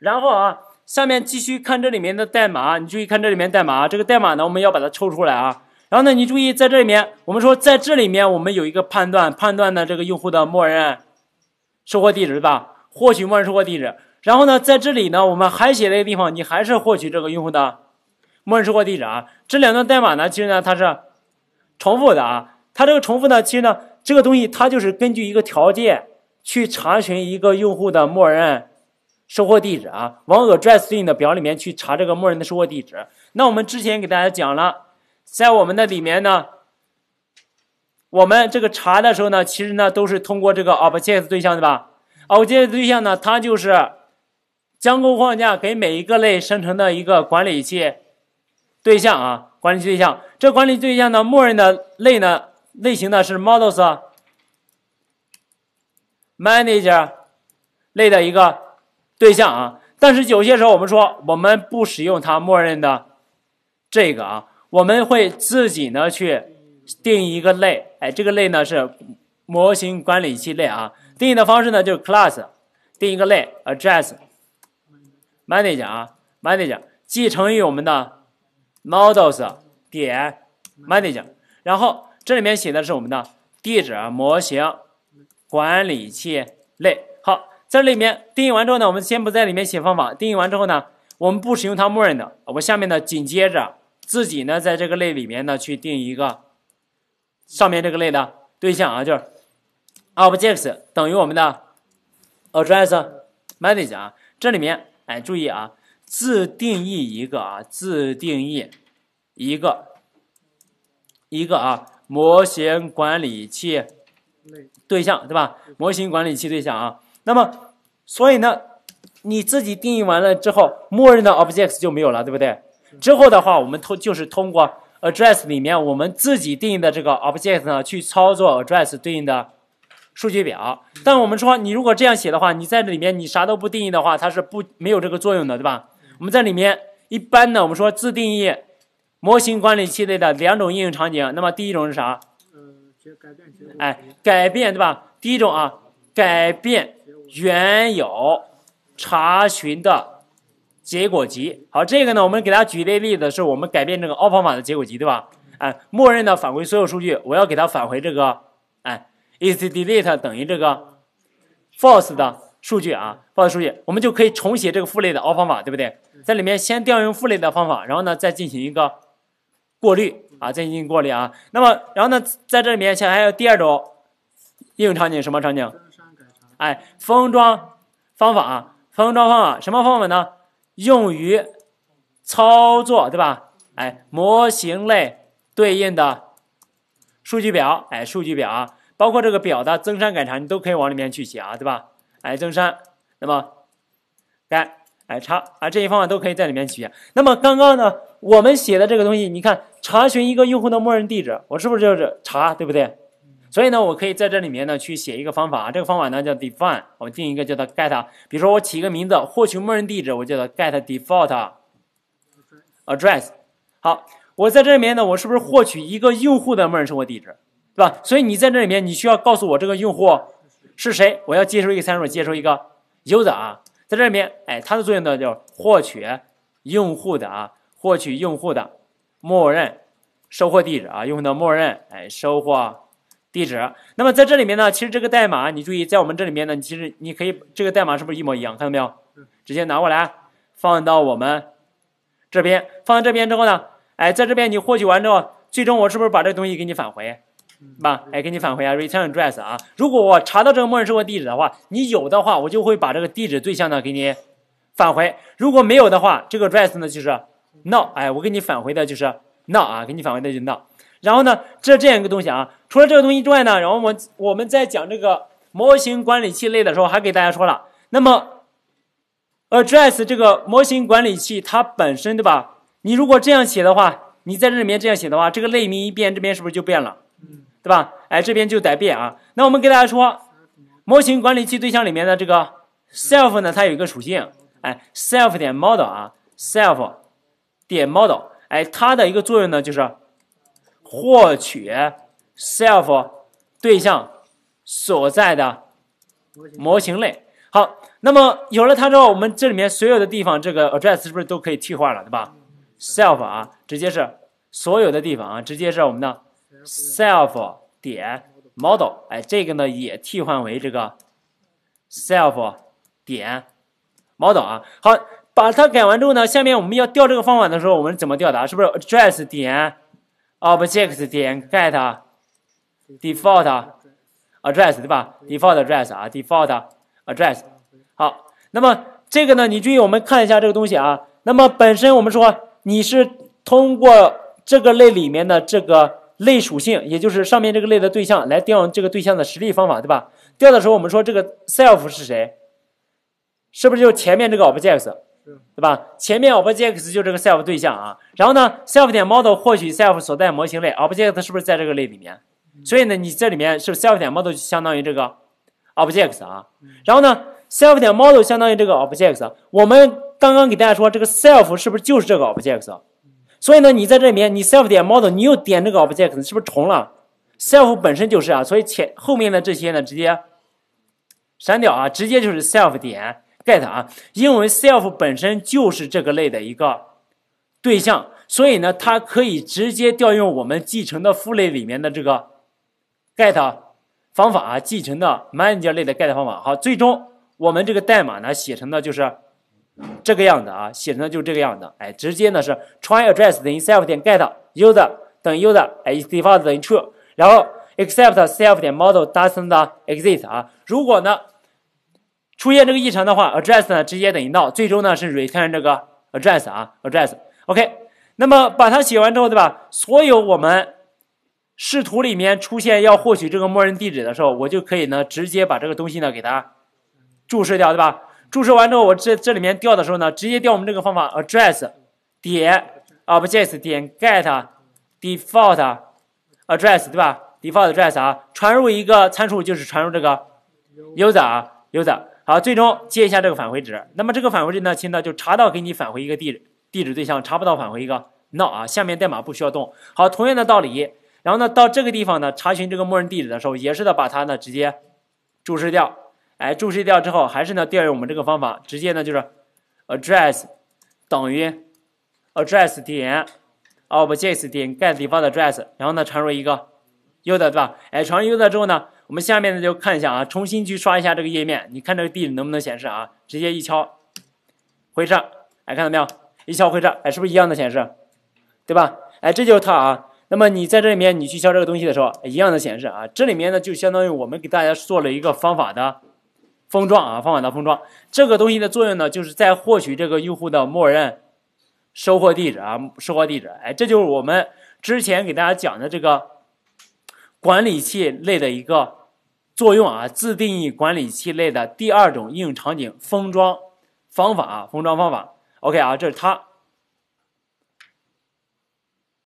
然后啊，下面继续看这里面的代码，你注意看这里面代码，这个代码呢，我们要把它抽出来啊。然后呢，你注意在这里面，我们说在这里面我们有一个判断，判断呢这个用户的默认收货地址对吧？获取默认收货地址。然后呢，在这里呢，我们还写了一个地方，你还是获取这个用户的默认收货地址啊。这两段代码呢，其实呢它是重复的啊。它这个重复呢，其实呢这个东西它就是根据一个条件去查询一个用户的默认收货地址啊，往 address 对应的表里面去查这个默认的收货地址。那我们之前给大家讲了，在我们的里面呢，我们这个查的时候呢，其实呢都是通过这个 object 对象对吧？object 对象呢，它就是。将构框架给每一个类生成的一个管理器对象啊，管理器对象。这管理对象呢，默认的类呢，类型呢是 models manager 类的一个对象啊。但是有些时候我们说我们不使用它默认的这个啊，我们会自己呢去定义一个类。哎，这个类呢是模型管理器类啊。定义的方式呢就是 class 定一个类 address。manager 啊，manager 继承于我们的 models 点 manager，然后这里面写的是我们的地址模型管理器类。好，在里面定义完之后呢，我们先不在里面写方法。定义完之后呢，我们不使用它默认的，我们下面呢紧接着自己呢在这个类里面呢去定一个上面这个类的对象啊，就是 objects 等于我们的 address manager 啊，这里面。哎，注意啊，自定义一个啊，自定义一个一个啊，模型管理器对象，对吧？模型管理器对象啊。那么，所以呢，你自己定义完了之后，默认的 objects 就没有了，对不对？之后的话，我们通就是通过 address 里面我们自己定义的这个 object 呢，去操作 address 对应的。数据表，但我们说你如果这样写的话，你在这里面你啥都不定义的话，它是不没有这个作用的，对吧？我们在里面一般呢，我们说自定义模型管理器类的两种应用场景。那么第一种是啥？呃，改变哎，改变对吧？第一种啊，改变原有查询的结果集。好，这个呢，我们给大家举例例子，是我们改变这个 all 方法的结果集，对吧？哎，默认的返回所有数据，我要给它返回这个，哎。is delete 等于这个 false 的数据啊，false 数据，我们就可以重写这个父类的 all 方法，对不对？在里面先调用父类的方法，然后呢再进行一个过滤啊，再进行过滤啊。那么，然后呢，在这里面现还有第二种应用场景，什么场景？哎，封装方法啊，封装方法，什么方法呢？用于操作，对吧？哎，模型类对应的数据表，哎，数据表啊。包括这个表的增删改查，你都可以往里面去写啊，对吧？哎，增删，那么改，哎查，啊，这些方法都可以在里面去写。那么刚刚呢，我们写的这个东西，你看查询一个用户的默认地址，我是不是就是查，对不对？所以呢，我可以在这里面呢去写一个方法，这个方法呢叫 define，我定一个叫做 get，比如说我起一个名字，获取默认地址，我叫做 get default address。好，我在这里面呢，我是不是获取一个用户的默认生活地址？对吧？所以你在这里面，你需要告诉我这个用户是谁，我要接收一个参数，接收一个 user 啊，在这里面，哎，它的作用呢叫获取用户的啊，获取用户的默认收货地址啊，用户的默认哎收货地址。那么在这里面呢，其实这个代码你注意，在我们这里面呢，其实你可以这个代码是不是一模一样？看到没有？直接拿过来放到我们这边，放到这边之后呢，哎，在这边你获取完之后，最终我是不是把这东西给你返回？吧，哎，给你返回啊，return address 啊。如果我查到这个默认收货地址的话，你有的话，我就会把这个地址对象呢给你返回。如果没有的话，这个 address 呢就是 no，哎，我给你返回的就是 no 啊，给你返回的就是 no。然后呢，这这样一个东西啊，除了这个东西之外呢，然后我们我们在讲这个模型管理器类的时候，还给大家说了，那么 address 这个模型管理器它本身对吧？你如果这样写的话，你在这里面这样写的话，这个类名一变，这边是不是就变了？对吧？哎，这边就得变啊。那我们给大家说，模型管理器对象里面的这个 self 呢，它有一个属性，哎，self 点 model 啊，self 点 model，哎，它的一个作用呢，就是获取 self 对象所在的模型类。好，那么有了它之后，我们这里面所有的地方，这个 address 是不是都可以替换了，对吧？self 啊，直接是所有的地方啊，直接是我们的 self 点 model，哎，这个呢也替换为这个 self 点 model 啊。好，把它改完之后呢，下面我们要调这个方法的时候，我们怎么调的？是不是 address 点 object 点 get default address 对吧？default address 啊，default address。好，那么这个呢，你注意我们看一下这个东西啊。那么本身我们说你是通过这个类里面的这个类属性，也就是上面这个类的对象来调用这个对象的实例方法，对吧？调的时候我们说这个 self 是谁？是不是就前面这个 object，对吧？前面 object 就这个 self 对象啊。然后呢，self 点 model 获取 self 所在模型类 object 是不是在这个类里面？所以呢，你这里面是 self 点 model 就相当于这个 object 啊。然后呢，self 点 model 相当于这个 object。我们刚刚给大家说，这个 self 是不是就是这个 object？所以呢，你在这里面，你 self 点 model，你又点这个 object，是不是重了？self 本身就是啊，所以前后面的这些呢，直接删掉啊，直接就是 self 点 get 啊，因为 self 本身就是这个类的一个对象，所以呢，它可以直接调用我们继承的父类里面的这个 get 方法啊，继承的 manager 类的 get 方法。好，最终我们这个代码呢，写成的就是。这个样子啊，写成的就是这个样子。哎，直接呢是 try address 等于 self 点 get user 等于 user，哎，default 等于 true，然后 except self 点 model doesn't exist 啊。如果呢出现这个异常的话，address 呢直接等于 n o 最终呢是 return 这个 address 啊，address。OK，那么把它写完之后，对吧？所有我们视图里面出现要获取这个默认地址的时候，我就可以呢直接把这个东西呢给它注释掉，对吧？注释完之后，我这这里面调的时候呢，直接调我们这个方法 address 点 objects 点 get default address 对吧？default address 啊，传入一个参数就是传入这个 user 啊 user 好，最终接一下这个返回值。那么这个返回值呢，现在就查到给你返回一个地址地址对象，查不到返回一个 no 啊。下面代码不需要动。好，同样的道理，然后呢到这个地方呢查询这个默认地址的时候，也是的把它呢直接注释掉。哎，注释掉之后，还是呢调用我们这个方法，直接呢就是 address 等于 address 点 objects 点 get default address，然后呢传入一个 user 对吧？哎，传入 user 之后呢，我们下面呢就看一下啊，重新去刷一下这个页面，你看这个地址能不能显示啊？直接一敲回车，哎，看到没有？一敲回车，哎，是不是一样的显示？对吧？哎，这就是它啊。那么你在这里面你去敲这个东西的时候，一样的显示啊。这里面呢就相当于我们给大家做了一个方法的。封装啊，方法的封装，这个东西的作用呢，就是在获取这个用户的默认收货地址啊，收货地址。哎，这就是我们之前给大家讲的这个管理器类的一个作用啊，自定义管理器类的第二种应用场景封装方法啊，封装方法。OK 啊，这是它。